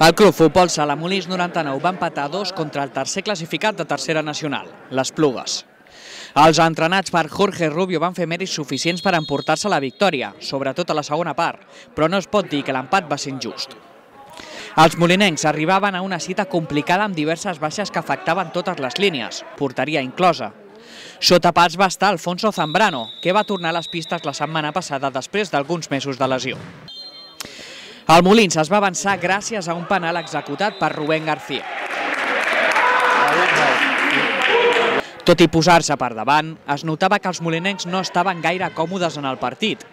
El Club Futbol Sala Molins 99 va empatar dos contra el tercer classificat de tercera nacional, les Plugues. Els entrenats per Jorge Rubio van fer mèrits suficients per emportar-se la victòria, sobretot a la segona part, però no es pot dir que l'empat va ser injust. Els molinencs arribaven a una cita complicada amb diverses baixes que afectaven totes les línies, porteria inclosa. Sota pas va estar Alfonso Zambrano, que va tornar a les pistes la setmana passada després d'alguns mesos de lesió. El Molins es va avançar gràcies a un penal executat per Rubén García. Tot i posar-se per davant, es notava que els molinencs no estaven gaire còmodes en el partit.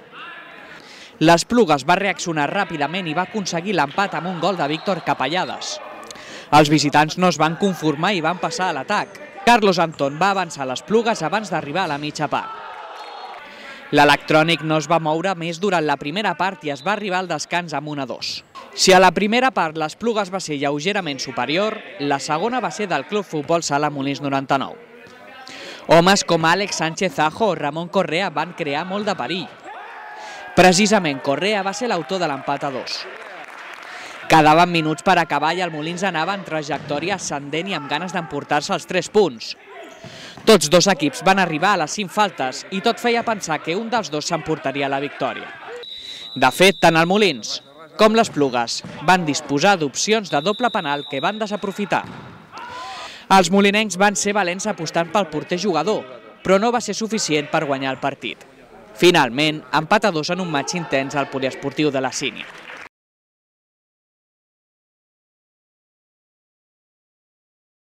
Les Plugues va reaccionar ràpidament i va aconseguir l'empat amb un gol de Víctor Capellades. Els visitants no es van conformar i van passar a l'atac. Carlos Anton va avançar les Plugues abans d'arribar a la mitja part. L'electrònic no es va moure més durant la primera part i es va arribar al descans amb 1-2. Si a la primera part les Plugues va ser lleugerament superior, la segona va ser del Club Futbol Sala Molins 99. Homes com Àlex Sánchez Ajo o Ramon Correa van crear molt de perill. Precisament Correa va ser l'autor de l'empat a dos. Quedaven minuts per acabar i el Molins anava en trajectòria ascendent i amb ganes d'emportar-se els 3 punts. Tots dos equips van arribar a les 5 faltes i tot feia pensar que un dels dos s'emportaria la victòria. De fet, tant el Molins com les Plugues van disposar d'opcions de doble penal que van desaprofitar. Els molinencs van ser valents apostant pel porter jugador, però no va ser suficient per guanyar el partit. Finalment, empat a en un maig intens al poliesportiu de la Sínia.